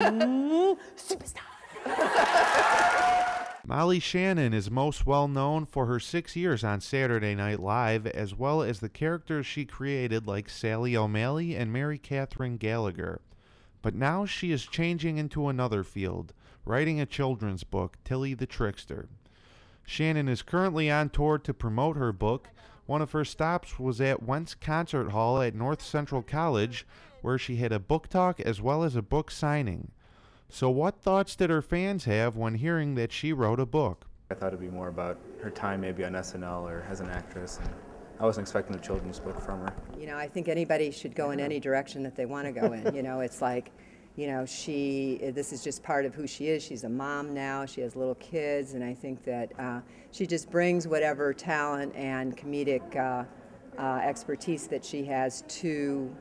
Mm-hmm. Superstar. Molly Shannon is most well known for her six years on Saturday Night Live, as well as the characters she created like Sally O'Malley and Mary Catherine Gallagher. But now she is changing into another field, writing a children's book, Tilly the Trickster. Shannon is currently on tour to promote her book. One of her stops was at Wentz Concert Hall at North Central College, where she had a book talk as well as a book signing. So, what thoughts did her fans have when hearing that she wrote a book? I thought it'd be more about her time maybe on SNL or as an actress. And I wasn't expecting a children's book from her. You know, I think anybody should go in any direction that they want to go in. You know, it's like, you know, she, this is just part of who she is. She's a mom now, she has little kids, and I think that uh, she just brings whatever talent and comedic uh, uh, expertise that she has to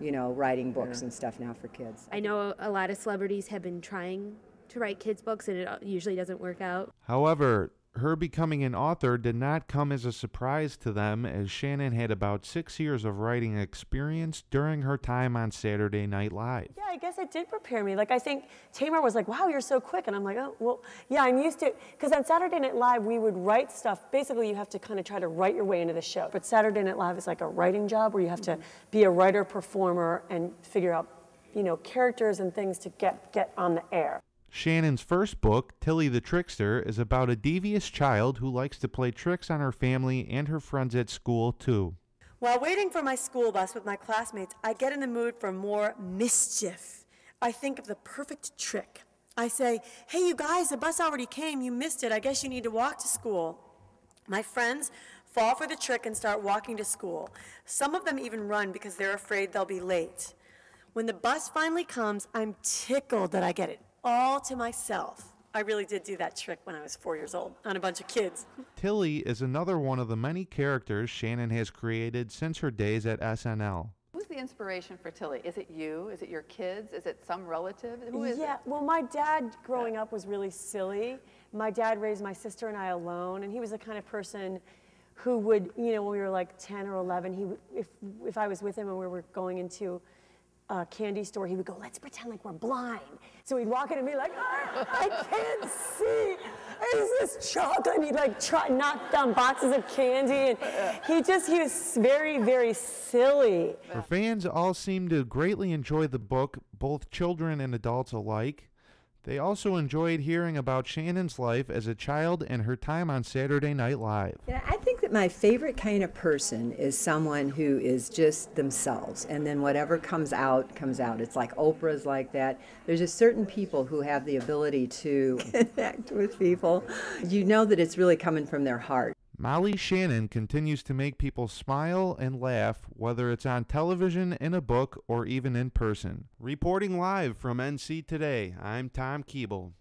you know, writing books yeah. and stuff now for kids. I know a lot of celebrities have been trying to write kids' books, and it usually doesn't work out. However, her becoming an author did not come as a surprise to them, as Shannon had about six years of writing experience during her time on Saturday Night Live. Yeah, I guess it did prepare me. Like, I think Tamar was like, wow, you're so quick. And I'm like, oh, well, yeah, I'm used to Because on Saturday Night Live, we would write stuff. Basically, you have to kind of try to write your way into the show. But Saturday Night Live is like a writing job where you have to be a writer, performer, and figure out, you know, characters and things to get, get on the air. Shannon's first book, Tilly the Trickster, is about a devious child who likes to play tricks on her family and her friends at school, too. While waiting for my school bus with my classmates, I get in the mood for more mischief. I think of the perfect trick. I say, hey, you guys, the bus already came. You missed it. I guess you need to walk to school. My friends fall for the trick and start walking to school. Some of them even run because they're afraid they'll be late. When the bus finally comes, I'm tickled that I get it all to myself. I really did do that trick when I was four years old on a bunch of kids. Tilly is another one of the many characters Shannon has created since her days at SNL. Who's the inspiration for Tilly? Is it you? Is it your kids? Is it some relative? Who is yeah, it? well, my dad growing up was really silly. My dad raised my sister and I alone, and he was the kind of person who would, you know, when we were like 10 or 11, he, if, if I was with him and we were going into a candy store, he would go, let's pretend like we're blind. So he'd walk in and be like, oh, I can't see. Is this chocolate? And he'd like try, knock down boxes of candy. And he just, he was very, very silly. Her fans all seem to greatly enjoy the book, both children and adults alike. They also enjoyed hearing about Shannon's life as a child and her time on Saturday Night Live. Yeah, I think my favorite kind of person is someone who is just themselves, and then whatever comes out, comes out. It's like Oprah's like that. There's just certain people who have the ability to connect with people. You know that it's really coming from their heart. Molly Shannon continues to make people smile and laugh, whether it's on television, in a book, or even in person. Reporting live from NC Today, I'm Tom Keeble.